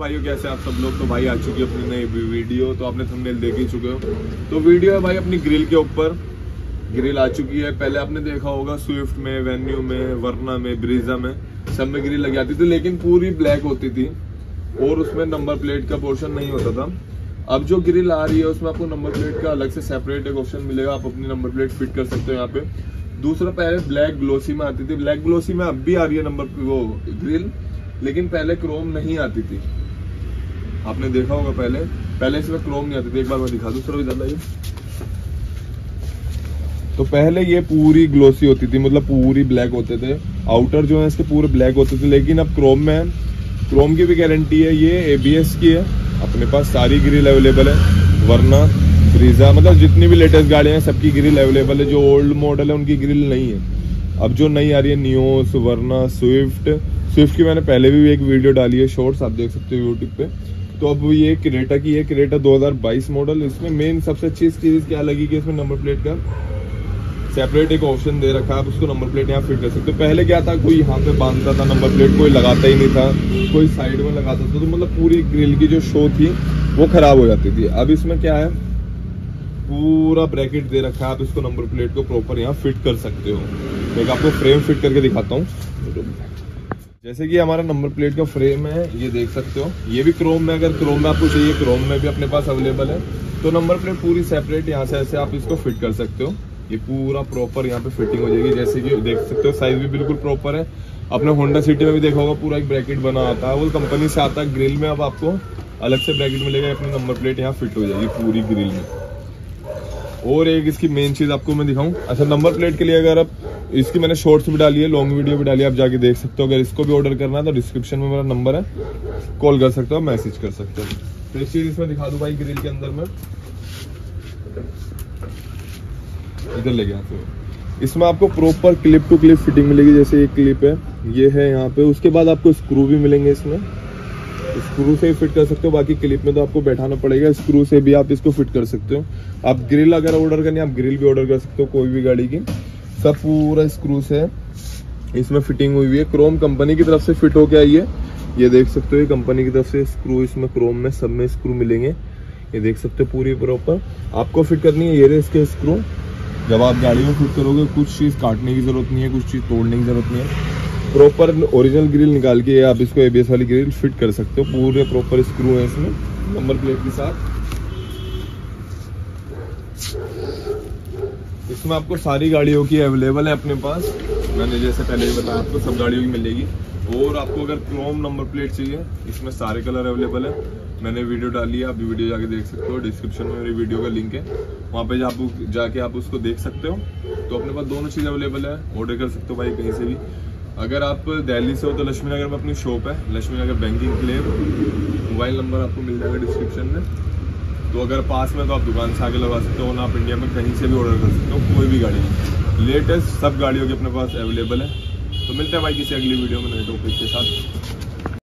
हो कैसे आप सब लोग? तो भाई, आ चुकी अपनी नई वीडियो तो आपने थंबनेल देख ही चुके हो। तो वीडियो है भाई अपनी ग्रिल के ऊपर। ग्रिल आ चुकी है। पहले आपने देखा होगा स्विफ्ट में वेन्यू में वर्ना में ब्रीजा में, सब में ग्रिल लग जाती थी, लेकिन पूरी ब्लैक होती थी। और उसमें नंबर प्लेट का पोर्शन नहीं होता था। अब जो ग्रिल आ रही है, उसमें आपको नंबर प्लेट का अलग से सेपरेट एक ऑप्शन मिलेगा। आप अपनी नंबर प्लेट फिट कर सकते हो यहाँ पे। दूसरा पहले ब्लैक ग्लोसी में आती थी। ब्लैक ग्लोसी में अब भी आ रही है नंबर वो ग्रिल लेकिन पहले क्रोम नहीं आती थी। आपने देखा होगा पहले। पहले इसमें क्रोम नहीं आती थी, एक बार मैं दिखा दूँ सर इधर लाइए। तो पहले ये पूरी ग्लोसी होती थी मतलब पूरी ब्लैक होते थे। आउटर जो है, इसके पूरे ब्लैक होते थे। लेकिन अब क्रोम में क्रोम की भी गारंटी है, ये एबीएस की है। अपने पास सारी ग्रिल अवेलेबल है, वरना ब्रीजा मतलब जितनी भी लेटेस्ट गाड़ियाँ हैं, सबकी ग्रिल अवेलेबल है। जो ओल्ड मॉडल है, उनकी ग्रिल नहीं है। अब जो नई आ रही है नियोस वरना स्विफ्ट स्विफ्ट की मैंने पहले भी एक वीडियो डाली है शॉर्ट्स आप देख सकते हो यूट्यूब पे। तो अब ये क्रेटा की है क्रेटा 2022 मॉडल इसमें मेन सबसे अच्छी चीज़ क्या लगी कि इसमें नंबर प्लेट का? सेपरेट एक ऑप्शन दे रखा है, आप उसको नंबर प्लेट यहाँ फिट कर सकते हो। पहले क्या था, कोई यहाँ पे बांधता था नंबर प्लेट कोई लगाता ही नहीं था, कोई साइड में लगाता था तो मतलब पूरी ग्रिल की जो शो थी, वो खराब हो जाती थी। अब इसमें क्या है, पूरा ब्रैकेट दे रखा है, आप इसको नंबर प्लेट को प्रॉपर यहाँ फिट कर सकते हो। एक आपको फ्रेम फिट करके दिखाता हूँ। जैसे कि हमारा नंबर प्लेट का फ्रेम है, ये देख सकते हो। ये भी क्रोम में, अगर क्रोम में आपको चाहिए क्रोम में भी अपने पास अवेलेबल है। तो नंबर प्लेट पूरी सेपरेट यहाँ से ऐसे आप इसको फिट कर सकते हो। ये पूरा प्रॉपर यहाँ पे फिटिंग हो जाएगी, जैसे कि देख सकते हो साइज़ भी बिल्कुल प्रॉपर है। अपने होंडा सिटी में भी देखा होगा, पूरा एक ब्रैकेट बना आता है। वो कंपनी से आता है ग्रिल में अब आपको अलग से ब्रैकेट मिलेगा, अपनी नंबर प्लेट यहाँ फिट हो जाएगी पूरी ग्रिल में। और एक इसकी मेन चीज़ आपको मैं दिखाऊँ। अच्छा नंबर प्लेट के लिए अगर आप, इसकी मैंने शॉर्ट्स भी डाली है लॉन्ग वीडियो भी डाली है, आप जाके देख सकते हो। अगर इसको भी ऑर्डर करना है तो डिस्क्रिप्शन में मेरा नंबर है। कॉल कर सकते हो मैसेज कर सकते हो। तो चीज़ इसमें दिखा दू भाई ग्रिल के अंदर में। इधर लेके आते इसमें आपको proper clip to clip fitting मिलेगी, जैसे एक क्लिप है, ये है यहाँ पे। उसके बाद आपको स्क्रू भी मिलेंगे इसमें। स्क्रू से ही फिट कर सकते हो, बाकी क्लिप में तो आपको बैठाना पड़ेगा। स्क्रू से भी आप इसको फिट कर सकते हो। आप ग्रिल अगर ऑर्डर करनी है, आप ग्रिल भी ऑर्डर कर सकते हो कोई भी गाड़ी की। सब पूरा स्क्रू से इसमें फिटिंग हुई हुई है। क्रोम कंपनी की तरफ़ से फिट होके आई है। ये देख सकते हो, ये कंपनी की तरफ़ से स्क्रू इसमें क्रोम में सब में स्क्रू मिलेंगे। ये देख सकते हो पूरी प्रॉपर आपको फिट करनी है ये रहे इसके स्क्रू जब आप गाड़ी में फिट करोगे, कुछ चीज़ काटने की ज़रूरत नहीं है, कुछ चीज़ तोड़ने की ज़रूरत नहीं है। प्रॉपर ओरिजिनल ग्रिल निकाल के आप इसको एबीएस वाली ग्रिल फिट कर सकते हो। पूरे प्रॉपर स्क्रू है इसमें नंबर प्लेट के साथ। इसमें आपको सारी गाड़ियों की अवेलेबल है अपने पास। मैंने जैसे पहले ही बताया, आपको सब गाड़ियों की मिलेगी। और आपको अगर क्रोम नंबर प्लेट चाहिए, इसमें सारे कलर अवेलेबल है। मैंने वीडियो डाली है, आप वीडियो जाके देख सकते हो। डिस्क्रिप्शन में मेरी वीडियो का लिंक है। वहाँ पे आप जाके आप उसको देख सकते हो। तो अपने पास दोनों चीज़ अवेलेबल है। ऑर्डर कर सकते हो भाई कहीं से भी। अगर आप दिल्ली से हो तो लक्ष्मी नगर में अपनी शॉप है, Laxmi Nagar banking claim mobile number आपको मिल जाएगा डिस्क्रिप्शन में। तो अगर पास में तो आप दुकान से आगे लगा सकते हो ना आप इंडिया में कहीं से भी ऑर्डर कर सकते हो, कोई भी गाड़ी। लेटेस्ट सब गाड़ियों के अपने पास अवेलेबल है। तो मिलते हैं भाई किसी अगली वीडियो में नए टॉपिक के साथ।